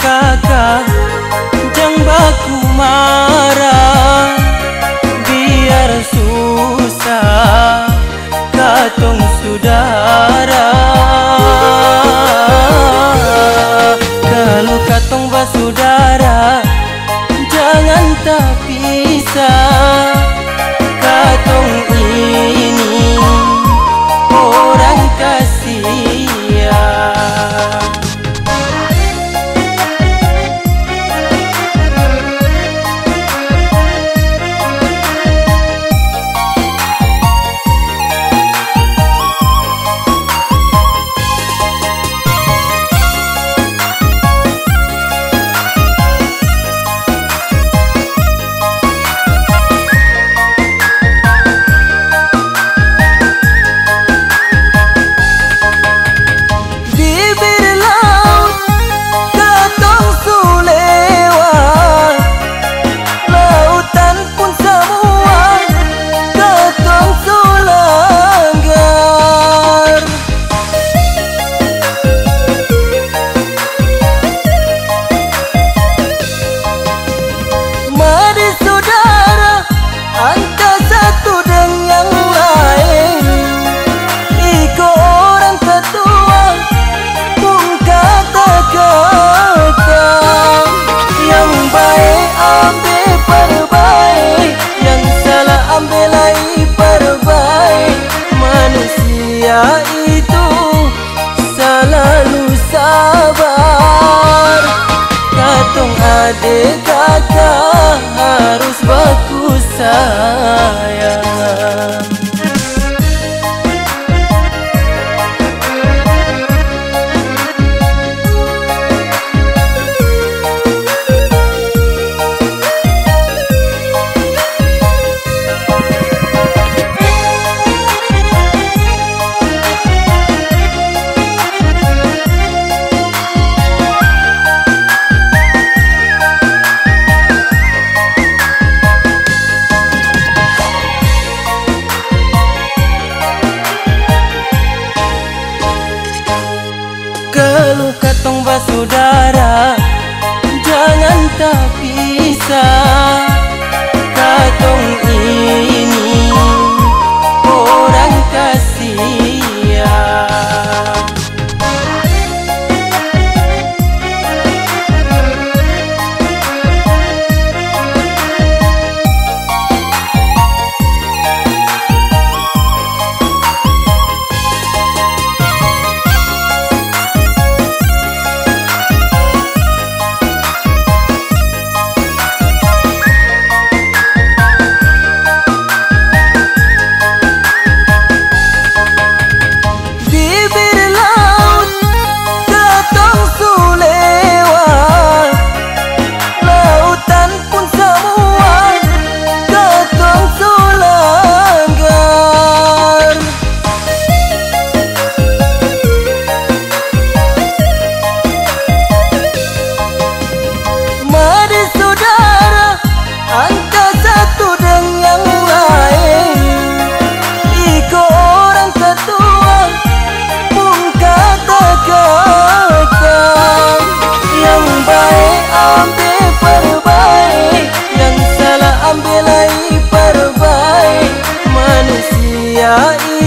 kakak Jang baku marah. Biar susah Katong saudara. Kalau katong basudara Jangan tak bisa Katong ini Orang kasihan love ketong basudara Jangan tak pisah. 呀。